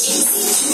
シ。